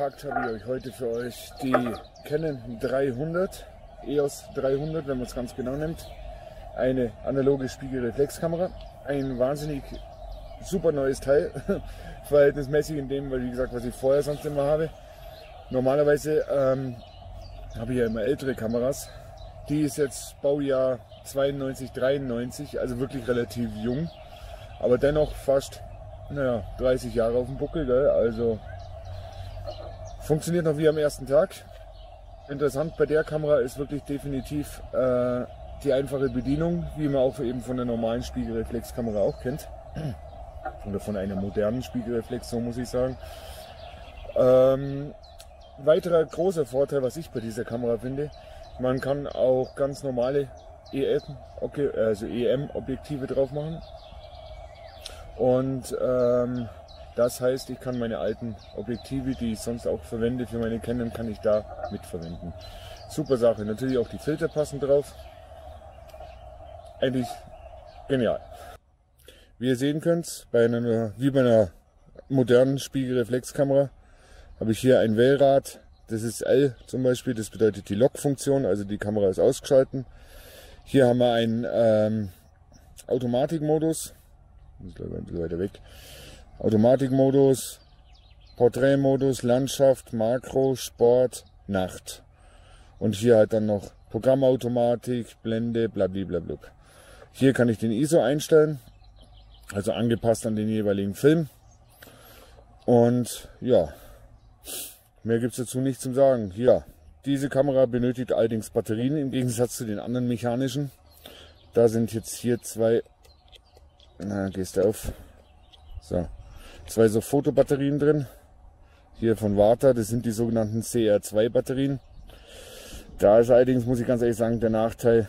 Eingepackt habe ich euch heute für euch die Canon 300, EOS 300, wenn man es ganz genau nimmt. Eine analoge Spiegelreflexkamera. Ein wahnsinnig super neues Teil, verhältnismäßig in dem, weil wie gesagt, was ich vorher sonst immer habe. Normalerweise ähm, habe ich ja immer ältere Kameras. Die ist jetzt Baujahr 92, 93, also wirklich relativ jung, aber dennoch fast naja, 30 Jahre auf dem Buckel, gell? also funktioniert noch wie am ersten Tag. Interessant bei der Kamera ist wirklich definitiv äh, die einfache Bedienung, wie man auch eben von der normalen Spiegelreflexkamera auch kennt. Oder von einer modernen Spiegelreflex, so muss ich sagen. Ähm, weiterer großer Vorteil, was ich bei dieser Kamera finde, man kann auch ganz normale EM, okay, also EM-Objektive drauf machen. Und ähm, das heißt, ich kann meine alten Objektive, die ich sonst auch verwende für meine Canon, kann ich da mitverwenden. Super Sache. Natürlich auch die Filter passen drauf. Eigentlich genial. Wie ihr sehen könnt, bei einer, wie bei einer modernen Spiegelreflexkamera habe ich hier ein Wählrad. Das ist L zum Beispiel, das bedeutet die Lock-Funktion, also die Kamera ist ausgeschalten. Hier haben wir einen ähm, Automatikmodus, ein bisschen weiter weg. Automatikmodus, Porträtmodus, Landschaft, Makro, Sport, Nacht. Und hier halt dann noch Programmautomatik, Blende, blablabla. Hier kann ich den ISO einstellen, also angepasst an den jeweiligen Film. Und ja, mehr gibt es dazu nicht zum sagen. Ja, diese Kamera benötigt allerdings Batterien im Gegensatz zu den anderen mechanischen. Da sind jetzt hier zwei, na gehst du auf, so, zwei so Fotobatterien drin. Hier von Warta, das sind die sogenannten CR2 Batterien. Da ist allerdings, muss ich ganz ehrlich sagen, der Nachteil,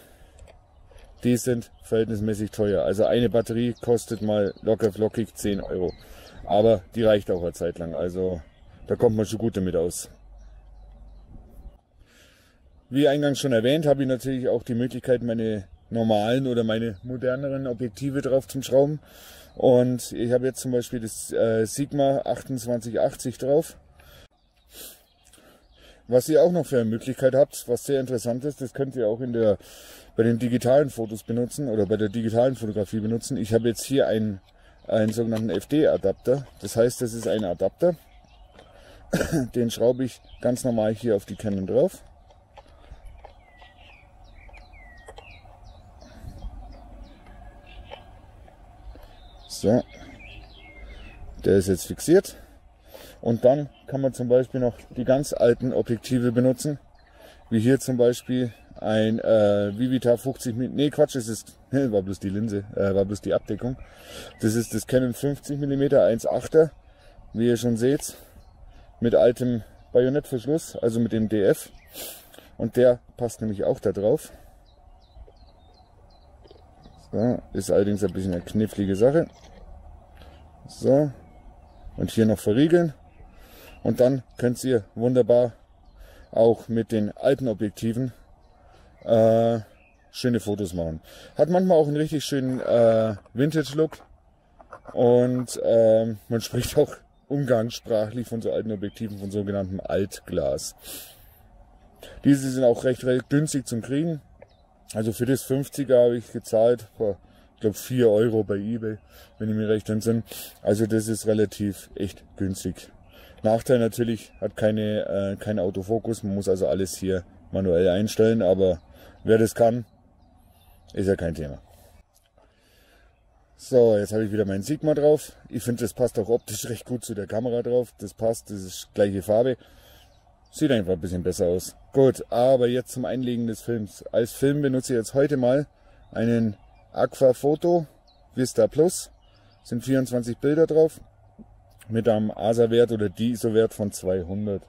die sind verhältnismäßig teuer. Also eine Batterie kostet mal locker flockig 10 Euro. Aber die reicht auch eine Zeit lang. Also da kommt man schon gut damit aus. Wie eingangs schon erwähnt, habe ich natürlich auch die Möglichkeit, meine normalen oder meine moderneren Objektive drauf zu schrauben. Und ich habe jetzt zum Beispiel das äh, Sigma 2880 drauf. Was ihr auch noch für eine Möglichkeit habt, was sehr interessant ist, das könnt ihr auch in der, bei den digitalen Fotos benutzen oder bei der digitalen Fotografie benutzen. Ich habe jetzt hier einen, einen sogenannten FD-Adapter. Das heißt, das ist ein Adapter. Den schraube ich ganz normal hier auf die Canon drauf. So, der ist jetzt fixiert. Und dann kann man zum Beispiel noch die ganz alten Objektive benutzen. Wie hier zum Beispiel ein äh, Vivita 50 mm. Nee, Quatsch, es ist, war bloß die Linse, äh, war bloß die Abdeckung. Das ist das Canon 50 mm 1.8er, wie ihr schon seht, mit altem Bajonettverschluss, also mit dem DF. Und der passt nämlich auch da drauf. So, ist allerdings ein bisschen eine knifflige Sache. So. Und hier noch verriegeln. Und dann könnt ihr wunderbar auch mit den alten Objektiven äh, schöne Fotos machen. Hat manchmal auch einen richtig schönen äh, Vintage-Look. Und äh, man spricht auch umgangssprachlich von so alten Objektiven, von sogenanntem Altglas. Diese sind auch recht, recht günstig zum Kriegen. Also für das 50er habe ich gezahlt, ich glaube 4 Euro bei eBay, wenn ich mir recht entsinne. Also das ist relativ echt günstig. Nachteil natürlich, hat keine, äh, kein Autofokus, man muss also alles hier manuell einstellen, aber wer das kann, ist ja kein Thema. So, jetzt habe ich wieder mein Sigma drauf. Ich finde, das passt auch optisch recht gut zu der Kamera drauf. Das passt, das ist gleiche Farbe. Sieht einfach ein bisschen besser aus. Gut, aber jetzt zum Einlegen des Films. Als Film benutze ich jetzt heute mal einen Aqua Photo Vista Plus. Sind 24 Bilder drauf. Mit einem ASA-Wert oder DISO-Wert von 200.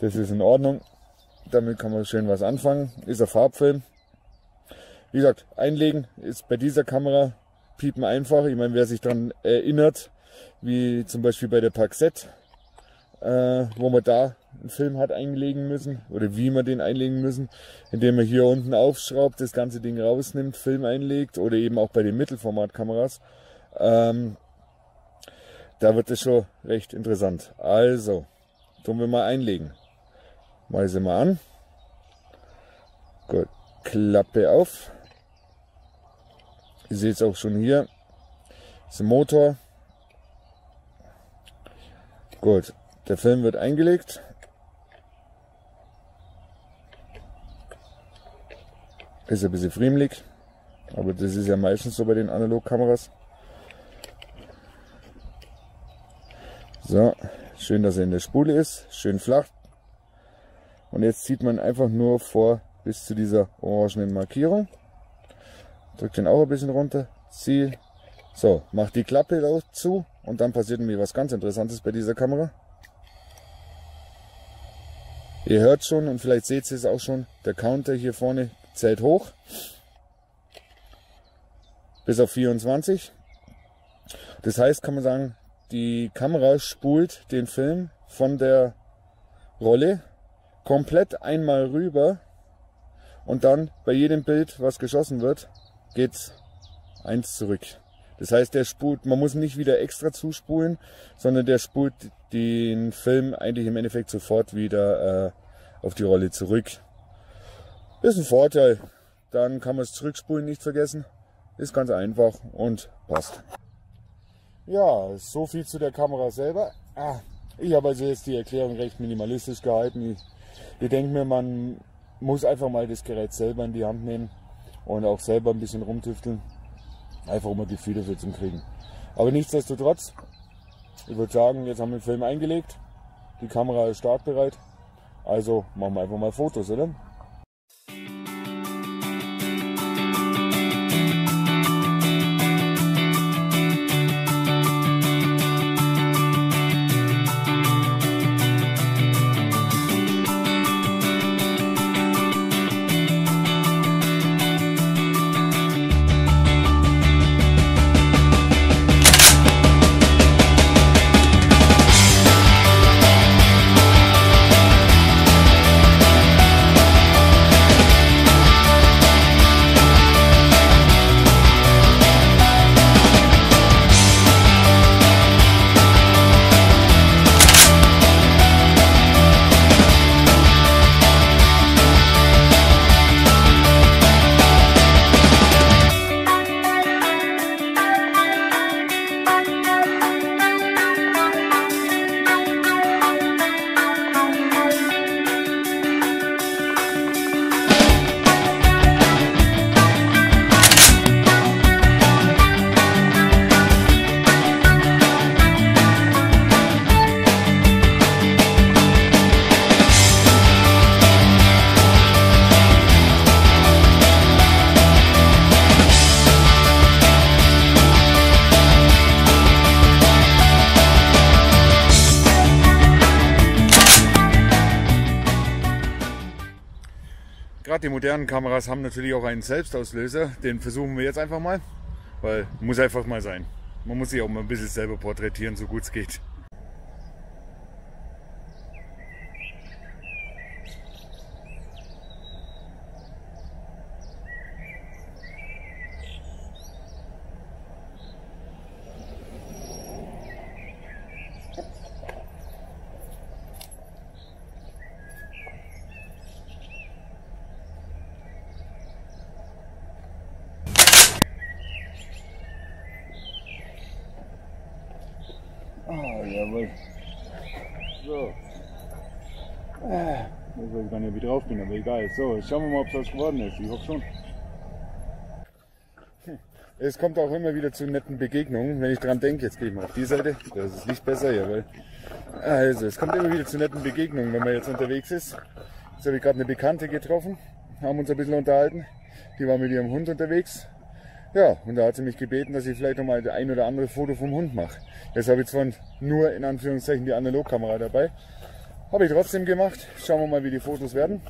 Das ist in Ordnung. Damit kann man schön was anfangen. Ist ein Farbfilm. Wie gesagt, einlegen ist bei dieser Kamera piepen einfach. Ich meine, wer sich daran erinnert, wie zum Beispiel bei der Paxette, äh, wo man da einen Film hat einlegen müssen oder wie man den einlegen müssen, indem man hier unten aufschraubt, das ganze Ding rausnimmt, Film einlegt oder eben auch bei den Mittelformatkameras. Ähm, da wird es schon recht interessant. Also, tun wir mal einlegen. Mal sie mal an. Gut, Klappe auf. Ihr seht es auch schon hier. Das ist ein Motor. Gut, der Film wird eingelegt. Ist ein bisschen friemelig, aber das ist ja meistens so bei den Analogkameras. So, schön, dass er in der Spule ist, schön flach. Und jetzt zieht man einfach nur vor bis zu dieser orangenen Markierung. Drückt den auch ein bisschen runter, zieh. So, macht die Klappe zu und dann passiert mir was ganz Interessantes bei dieser Kamera. Ihr hört schon und vielleicht seht ihr es auch schon, der Counter hier vorne zählt hoch. Bis auf 24. Das heißt, kann man sagen, die Kamera spult den Film von der Rolle komplett einmal rüber und dann bei jedem Bild, was geschossen wird, geht's eins zurück. Das heißt, der spult, man muss nicht wieder extra zuspulen, sondern der spult den Film eigentlich im Endeffekt sofort wieder äh, auf die Rolle zurück. Ist ein Vorteil. Dann kann man es zurückspulen, nicht vergessen. Ist ganz einfach und passt. Ja, so viel zu der Kamera selber. Ah, ich habe also jetzt die Erklärung recht minimalistisch gehalten. Ich, ich denke mir, man muss einfach mal das Gerät selber in die Hand nehmen und auch selber ein bisschen rumtüfteln. Einfach um ein Gefühl dafür zu kriegen. Aber nichtsdestotrotz, ich würde sagen, jetzt haben wir den Film eingelegt. Die Kamera ist startbereit. Also machen wir einfach mal Fotos, oder? Gerade die modernen Kameras haben natürlich auch einen Selbstauslöser. Den versuchen wir jetzt einfach mal, weil muss einfach mal sein. Man muss sich auch mal ein bisschen selber porträtieren, so gut es geht. Ah, jawohl. So. Ah, ich weiß gar nicht, wie drauf bin, aber egal. So, schauen wir mal, ob es was geworden ist. Ich hoffe schon. Es kommt auch immer wieder zu netten Begegnungen. Wenn ich dran denke, jetzt gehe ich mal auf die Seite. Das ist nicht besser, jawohl. Also, es kommt immer wieder zu netten Begegnungen, wenn man jetzt unterwegs ist. Jetzt habe ich gerade eine Bekannte getroffen, haben uns ein bisschen unterhalten. Die war mit ihrem Hund unterwegs. Ja, und da hat sie mich gebeten, dass ich vielleicht noch mal ein oder andere Foto vom Hund mache. Jetzt habe ich zwar nur in Anführungszeichen die Analogkamera dabei, habe ich trotzdem gemacht. Schauen wir mal, wie die Fotos werden.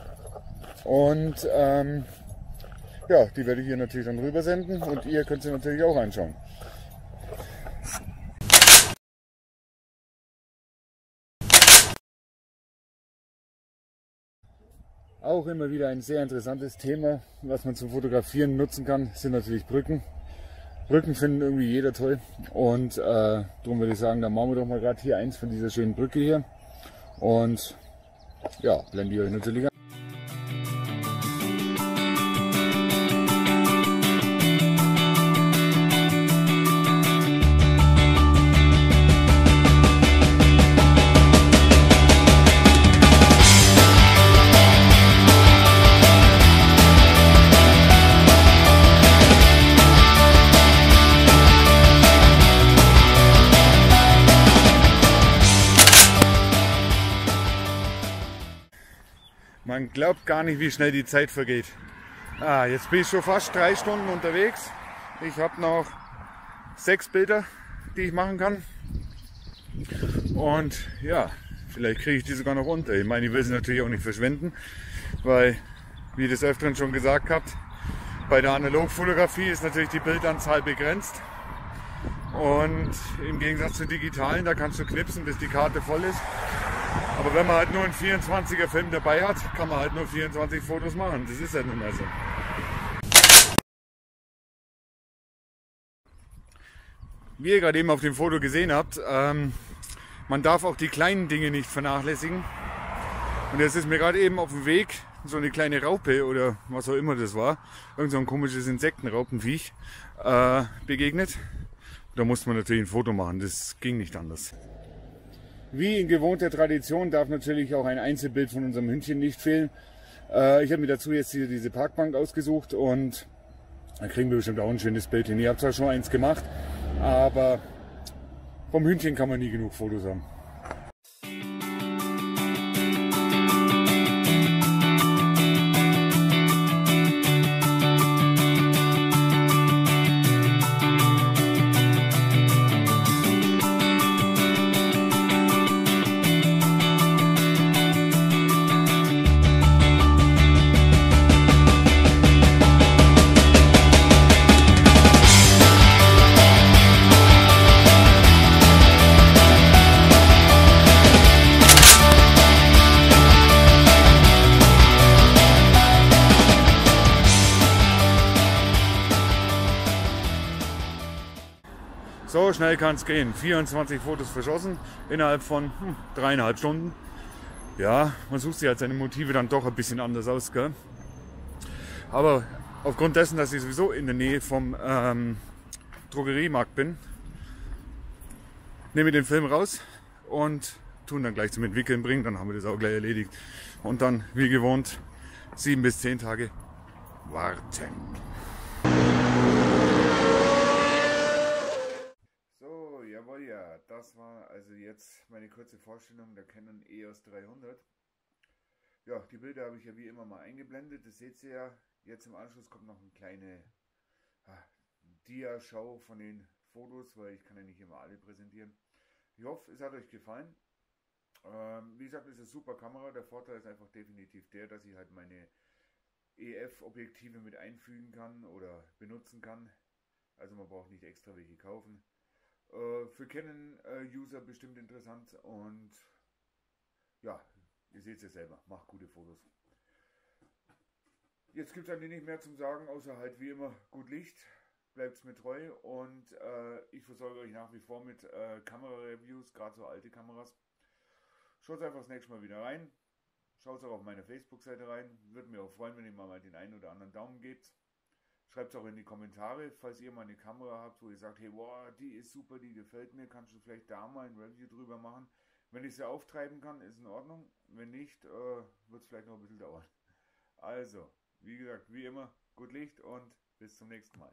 Und ähm, ja, die werde ich hier natürlich dann rüber senden und ihr könnt sie natürlich auch anschauen. Auch immer wieder ein sehr interessantes Thema, was man zum Fotografieren nutzen kann, sind natürlich Brücken. Brücken finden irgendwie jeder toll und äh, darum würde ich sagen, dann machen wir doch mal gerade hier eins von dieser schönen Brücke hier Und ja, blende ich euch natürlich an. Man glaubt gar nicht, wie schnell die Zeit vergeht. Ah, jetzt bin ich schon fast drei Stunden unterwegs. Ich habe noch sechs Bilder, die ich machen kann. Und ja, vielleicht kriege ich die sogar noch unter. Ich meine, ich will sie natürlich auch nicht verschwenden, weil, wie ich das öfteren schon gesagt habt, bei der Analogfotografie ist natürlich die Bildanzahl begrenzt. Und im Gegensatz zu digitalen, da kannst du knipsen, bis die Karte voll ist. Aber wenn man halt nur einen 24er Film dabei hat, kann man halt nur 24 Fotos machen. Das ist ja nun mal so. Wie ihr gerade eben auf dem Foto gesehen habt, ähm, man darf auch die kleinen Dinge nicht vernachlässigen. Und jetzt ist mir gerade eben auf dem Weg so eine kleine Raupe oder was auch immer das war, irgend so ein komisches Insektenraupenviech, äh, begegnet. Da musste man natürlich ein Foto machen, das ging nicht anders. Wie in gewohnter Tradition darf natürlich auch ein Einzelbild von unserem Hündchen nicht fehlen. Äh, ich habe mir dazu jetzt hier diese Parkbank ausgesucht und dann kriegen wir bestimmt auch ein schönes Bild hin. Ich habe zwar schon eins gemacht, aber vom Hündchen kann man nie genug Fotos haben. Schnell kann es gehen. 24 Fotos verschossen innerhalb von hm, dreieinhalb Stunden. Ja, man sucht sich halt seine Motive dann doch ein bisschen anders aus. Gell? Aber aufgrund dessen, dass ich sowieso in der Nähe vom ähm, Drogeriemarkt bin, nehme ich den Film raus und tun dann gleich zum Entwickeln bringen. Dann haben wir das auch gleich erledigt. Und dann, wie gewohnt, sieben bis zehn Tage warten. Das war also jetzt meine kurze Vorstellung der Canon EOS 300. Ja, die Bilder habe ich ja wie immer mal eingeblendet. Das seht ihr ja. Jetzt im Anschluss kommt noch eine kleine ah, Dia-Show von den Fotos, weil ich kann ja nicht immer alle präsentieren. Ich hoffe, es hat euch gefallen. Ähm, wie gesagt, es ist eine super Kamera. Der Vorteil ist einfach definitiv der, dass ich halt meine EF-Objektive mit einfügen kann oder benutzen kann. Also man braucht nicht extra welche kaufen. Äh, für Canon-User bestimmt interessant und ja, ihr seht es ja selber, macht gute Fotos. Jetzt gibt es eigentlich nicht mehr zum Sagen, außer halt wie immer gut Licht. Bleibt mir treu und äh, ich versorge euch nach wie vor mit äh, Kamera-Reviews, gerade so alte Kameras. Schaut einfach das nächste Mal wieder rein. Schaut auch auf meine Facebook-Seite rein. Würde mir auch freuen, wenn ihr mal den einen oder anderen Daumen gebt. Schreibt es auch in die Kommentare, falls ihr mal eine Kamera habt, wo ihr sagt, hey, wow, die ist super, die gefällt mir, kannst du vielleicht da mal ein Review drüber machen. Wenn ich sie auftreiben kann, ist in Ordnung. Wenn nicht, äh, wird es vielleicht noch ein bisschen dauern. Also, wie gesagt, wie immer, gut Licht und bis zum nächsten Mal.